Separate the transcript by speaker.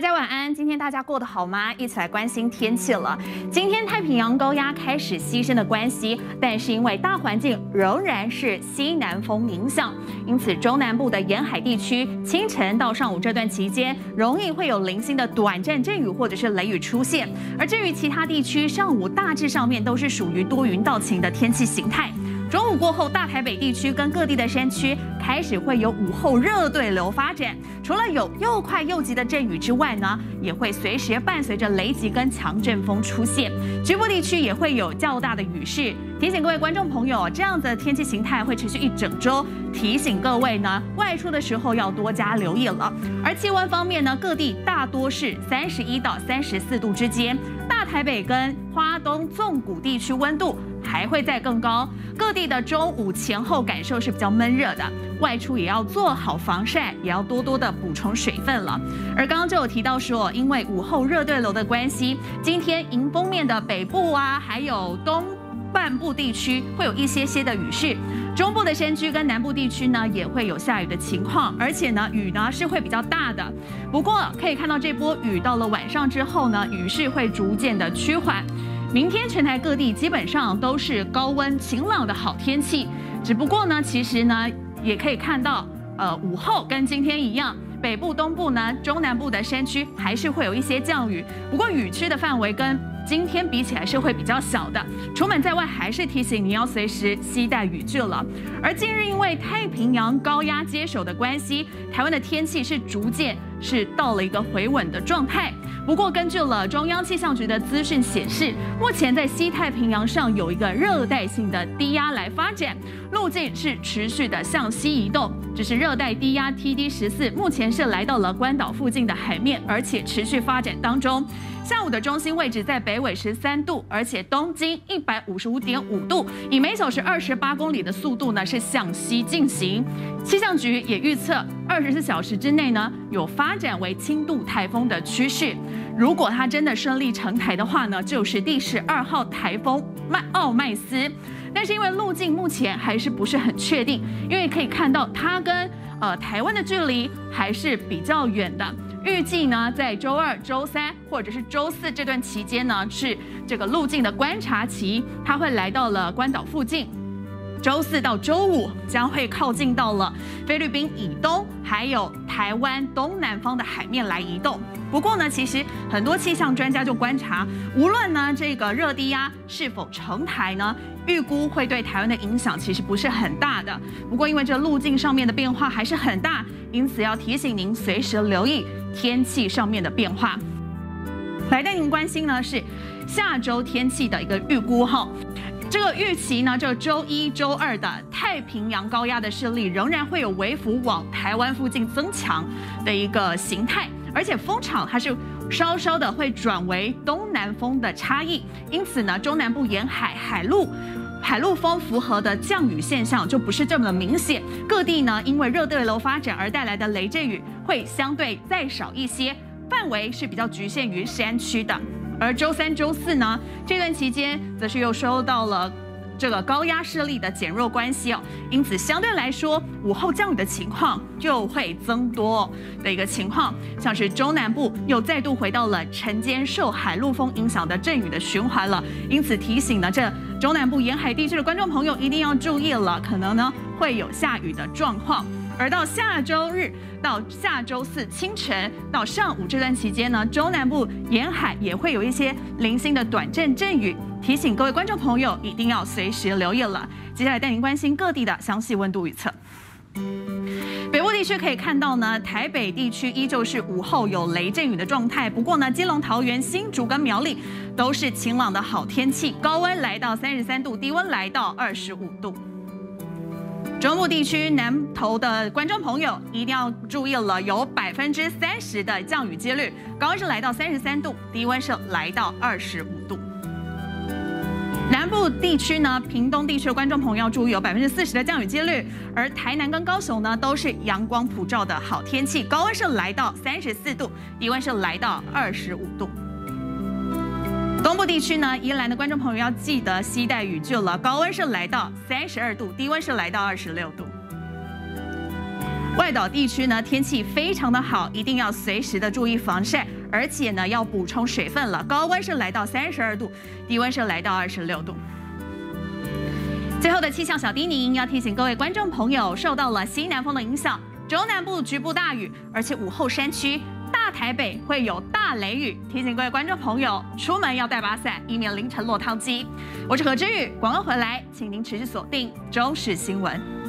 Speaker 1: 大家晚安，今天大家过得好吗？一起来关心天气了。今天太平洋高压开始牺牲的关系，但是因为大环境仍然是西南风影响，因此中南部的沿海地区清晨到上午这段期间，容易会有零星的短暂阵雨或者是雷雨出现。而至于其他地区，上午大致上面都是属于多云到晴的天气形态。中午过后，大台北地区跟各地的山区开始会有午后热对流发展。除了有又快又急的阵雨之外呢，也会随时伴随着雷击跟强阵风出现。局部地区也会有较大的雨势。提醒各位观众朋友，这样的天气形态会持续一整周。提醒各位呢，外出的时候要多加留意了。而气温方面呢，各地大多是三十一到三十四度之间。大台北跟花东纵谷地区温度。还会再更高，各地的中午前后感受是比较闷热的，外出也要做好防晒，也要多多的补充水分了。而刚刚就有提到说，因为午后热对流的关系，今天迎风面的北部啊，还有东半部地区会有一些些的雨势，中部的山区跟南部地区呢也会有下雨的情况，而且呢雨呢是会比较大的。不过可以看到这波雨到了晚上之后呢，雨势会逐渐的趋缓。明天全台各地基本上都是高温晴朗的好天气，只不过呢，其实呢也可以看到，呃，午后跟今天一样，北部、东部呢、中南部的山区还是会有一些降雨，不过雨区的范围跟今天比起来是会比较小的。出门在外还是提醒你要随时携带雨具了。而近日因为太平洋高压接手的关系，台湾的天气是逐渐是到了一个回稳的状态。不过，根据了中央气象局的资讯显示，目前在西太平洋上有一个热带性的低压来发展，路径是持续的向西移动。只是热带低压 TD 十四目前是来到了关岛附近的海面，而且持续发展当中。下午的中心位置在北纬十三度，而且东经一百五十五点五度，以每小时二十八公里的速度呢是向西进行。气象局也预测，二十四小时之内呢有发展为轻度台风的趋势。如果它真的顺利成台的话呢，就是第十二号台风麦奥麦斯。但是因为路径目前还是不是很确定，因为可以看到它跟呃台湾的距离还是比较远的。预计呢在周二、周三或者是周四这段期间呢是这个路径的观察期，它会来到了关岛附近。周四到周五将会靠近到了菲律宾以东，还有台湾东南方的海面来移动。不过呢，其实很多气象专家就观察，无论呢这个热低压是否成台呢，预估会对台湾的影响其实不是很大的。不过因为这路径上面的变化还是很大，因此要提醒您随时留意天气上面的变化。来带您关心呢是下周天气的一个预估哈。这个预期呢，就周一周二的太平洋高压的势力仍然会有微幅往台湾附近增强的一个形态，而且风场它是稍稍的会转为东南风的差异，因此呢，中南部沿海海陆海陆风符合的降雨现象就不是这么的明显，各地呢因为热对流发展而带来的雷阵雨会相对再少一些，范围是比较局限于山区的。而周三、周四呢，这段期间则是又收到了这个高压势力的减弱关系哦，因此相对来说，午后降雨的情况就会增多的一个情况，像是中南部又再度回到了晨间受海陆风影响的阵雨的循环了，因此提醒呢，这中南部沿海地区的观众朋友一定要注意了，可能呢会有下雨的状况。而到下周日到下周四清晨到上午这段期间呢，中南部沿海也会有一些零星的短阵阵雨，提醒各位观众朋友一定要随时留意了。接下来带您关心各地的详细温度预测。北部地区可以看到呢，台北地区依旧是午后有雷阵雨的状态，不过呢，基隆、桃园、新竹跟苗栗都是晴朗的好天气，高温来到三十三度，低温来到二十五度。中部地区南投的观众朋友一定要注意了，有百分之三十的降雨几率，高温是来到三十三度，低温是来到二十五度。南部地区呢，屏东地区的观众朋友要注意，有百分之四十的降雨几率，而台南跟高雄呢都是阳光普照的好天气，高温是来到三十四度，低温是来到二十五度。部地区呢，宜兰的观众朋友要记得携带雨具了。高温是来到三十二度，低温是来到二十六度。外岛地区呢天气非常的好，一定要随时的注意防晒，而且呢要补充水分了。高温是来到三十二度，低温是来到二十六度。最后的气象小叮咛要提醒各位观众朋友，受到了西南风的影响，中南部局部大雨，而且午后山区、大台北会有大雷雨，提醒各位观众朋友出门要带把伞，以免淋成落汤鸡。我是何之玉，广告回来，请您持续锁定中视新闻。